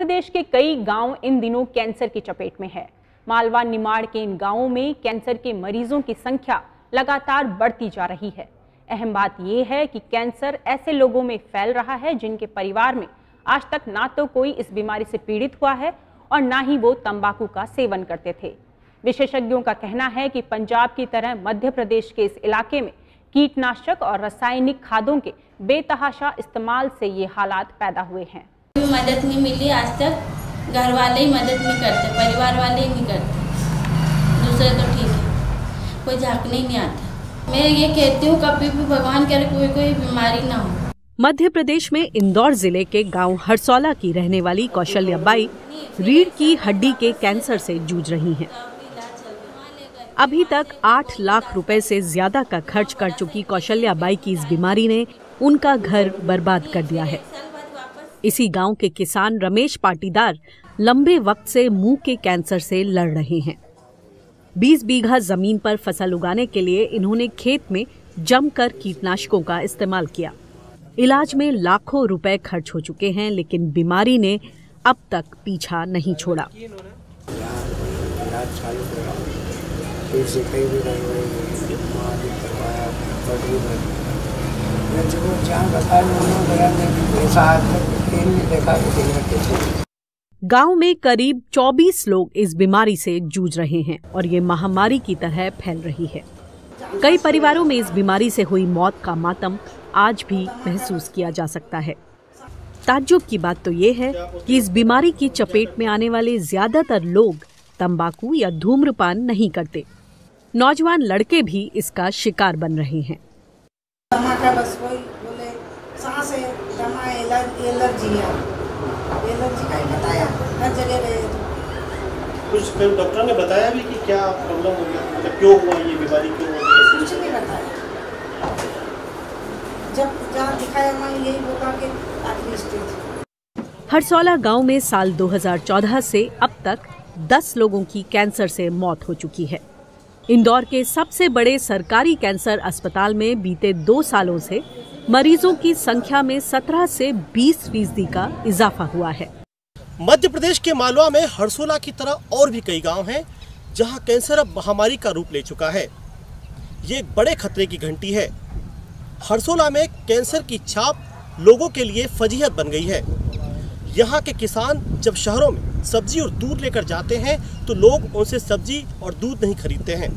प्रदेश के कई गाँव इन दिनों कैंसर की चपेट में है। मालवा निमाड़ के इन गाँवों में कैंसर के मरीजों की संख्या लगातार बढ़ती जा रही है। अहम बात यह है कि कैंसर ऐसे लोगों में फैल रहा है जिनके परिवार में आज तक ना तो कोई इस बीमारी से पीड़ित हुआ है और ना ही वो तंबाकू का सेवन करते थे। विशेषज्ञों का कहना है कि पंजाब की तरह मध्य प्रदेश के इस इलाके में कीटनाशक और रासायनिक खादों के बेतहाशा इस्तेमाल से ये हालात पैदा हुए हैं। मदद नहीं मिली आज तक, घर वाले ही मदद नहीं करते, परिवार वाले ही नहीं करते। दूसरे तो ठीक है। कोई झांकने ही नहीं आता। मैं ये कहती हूँ, कभी भी भगवान करे कोई कोई बीमारी ना हो। मध्य प्रदेश में इंदौर ज़िले के गाँव हरसौला की रहने वाली कौशल्या बाई रीढ़ की हड्डी के कैंसर से जूझ रही हैं। अभी तक आठ लाख रुपए से ज़्यादा का खर्च कर चुकी कौशल्या बाई की इस बीमारी ने उनका घर बर्बाद कर दिया है। इसी गाँव के किसान रमेश पाटीदार लंबे वक्त से मुँह के कैंसर से लड़ रहे हैं। 20 बीघा ज़मीन पर फ़सल उगाने के लिए इन्होंने खेत में जमकर कीटनाशकों का इस्तेमाल किया। इलाज में लाखों रुपए खर्च हो चुके हैं, लेकिन बीमारी ने अब तक पीछा नहीं छोड़ा। फिर से कई भी नहीं हुई गाँव में करीब 24 लोग इस बीमारी से जूझ रहे हैं और ये महामारी की तरह फैल रही है। कई परिवारों में इस बीमारी से हुई मौत का मातम आज भी महसूस किया जा सकता है। ताज्जुब की बात तो ये है कि इस बीमारी की चपेट में आने वाले ज़्यादातर लोग तंबाकू या धूम्रपान नहीं करते। नौजवान लड़के भी इसका शिकार बन रहे हैं दमा का बस वही बोले सांस है एलर, एलर्जी है। एलर्जी का ही बताया। हर जगह गए तो। कुछ फिर डॉक्टर ने बताया भी कि क्या प्रॉब्लम हो गया? मतलब क्यों हुआ ये बीमारी? क्यों हो गई कुछ नहीं बताया। जब जहाँ दिखाया वहाँ यही बोला कि आखिरी स्टेज हरसौला गाँव में साल 2014 से अब तक 10 लोगों की कैंसर से मौत हो चुकी है। इंदौर के सबसे बड़े सरकारी कैंसर अस्पताल में बीते दो सालों से मरीजों की संख्या में 17 से 20 फ़ीसदी का इजाफा हुआ है। मध्य प्रदेश के मालवा में हरसोला की तरह और भी कई गाँव हैं, जहाँ कैंसर अब महामारी का रूप ले चुका है। ये एक बड़े खतरे की घंटी है। हरसोला में कैंसर की छाप लोगों के लिए फजीहत बन गई है। यहाँ के किसान जब शहरों में सब्ज़ी और दूध लेकर जाते हैं तो लोग उनसे सब्ज़ी और दूध नहीं खरीदते हैं।